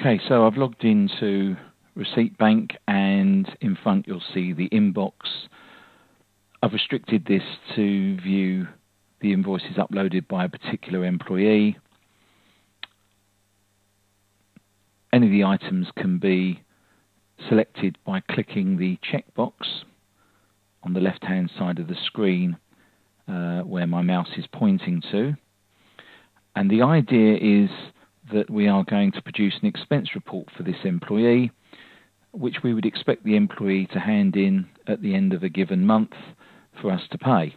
Okay, so I've logged into Receipt Bank and in front you'll see the inbox. I've restricted this to view the invoices uploaded by a particular employee. Any of the items can be selected by clicking the checkbox on the left hand side of the screen uh, where my mouse is pointing to. And the idea is that we are going to produce an expense report for this employee, which we would expect the employee to hand in at the end of a given month for us to pay.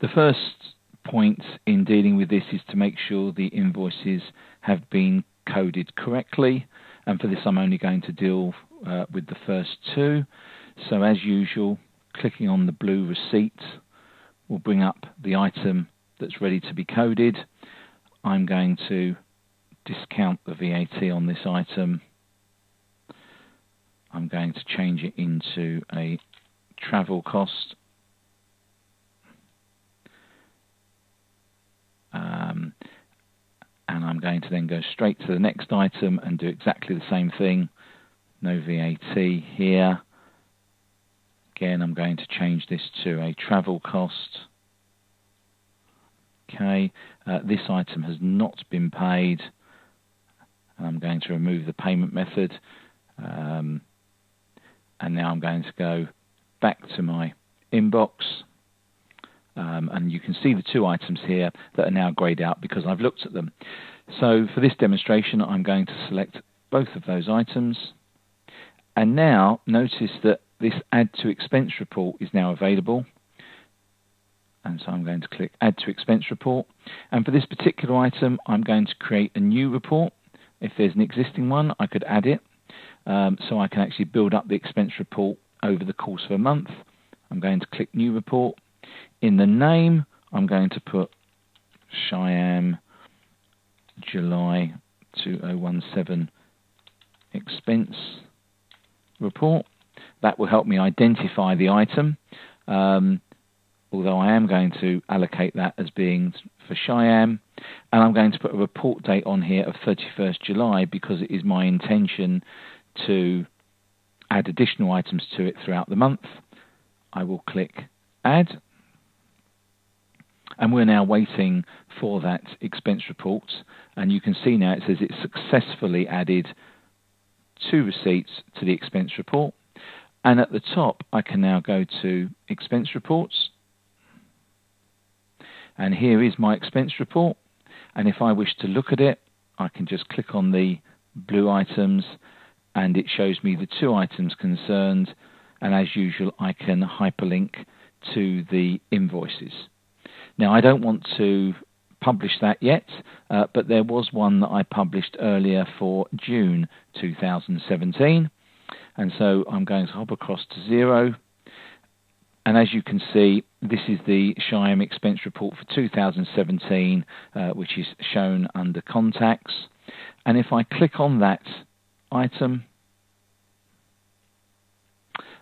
The first point in dealing with this is to make sure the invoices have been coded correctly, and for this I'm only going to deal uh, with the first two. So as usual, clicking on the blue receipt will bring up the item that's ready to be coded I'm going to discount the VAT on this item. I'm going to change it into a travel cost. Um, and I'm going to then go straight to the next item and do exactly the same thing. No VAT here. Again, I'm going to change this to a travel cost. Okay, uh, this item has not been paid. I'm going to remove the payment method. Um, and now I'm going to go back to my inbox. Um, and you can see the two items here that are now greyed out because I've looked at them. So for this demonstration, I'm going to select both of those items. And now notice that this add to expense report is now available and so I'm going to click add to expense report. And for this particular item I'm going to create a new report. If there's an existing one I could add it. Um, so I can actually build up the expense report over the course of a month. I'm going to click new report. In the name I'm going to put Shyam July 2017 expense report. That will help me identify the item. Um, although I am going to allocate that as being for Shyam. And I'm going to put a report date on here of 31st July because it is my intention to add additional items to it throughout the month. I will click Add. And we're now waiting for that expense report. And you can see now it says it's successfully added two receipts to the expense report. And at the top, I can now go to expense reports and here is my expense report. And if I wish to look at it, I can just click on the blue items and it shows me the two items concerned. And as usual, I can hyperlink to the invoices. Now, I don't want to publish that yet, uh, but there was one that I published earlier for June 2017. And so I'm going to hop across to Xero and as you can see, this is the Shyam expense report for 2017, uh, which is shown under contacts. And if I click on that item,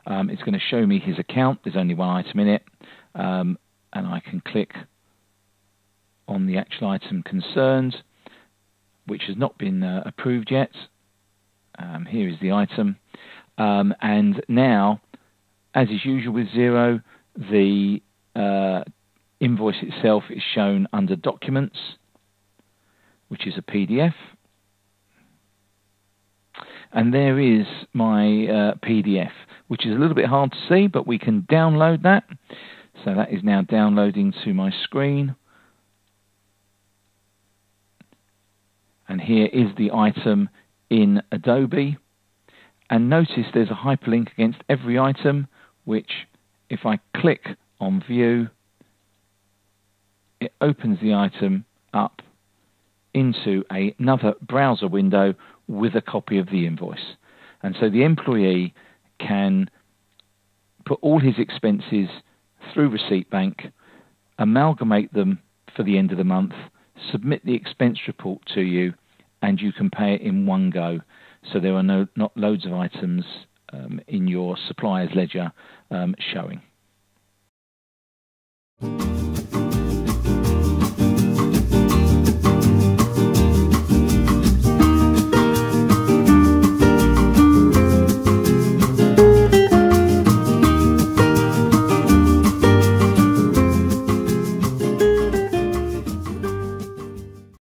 um, it's going to show me his account. There's only one item in it. Um, and I can click on the actual item concerned, which has not been uh, approved yet. Um, here is the item. Um, and now as is usual with Xero, the uh, invoice itself is shown under Documents, which is a PDF. And there is my uh, PDF, which is a little bit hard to see, but we can download that. So that is now downloading to my screen. And here is the item in Adobe. And notice there's a hyperlink against every item which if I click on view, it opens the item up into a, another browser window with a copy of the invoice. And so the employee can put all his expenses through Receipt Bank, amalgamate them for the end of the month, submit the expense report to you, and you can pay it in one go. So there are no not loads of items in your supplier's ledger um, showing.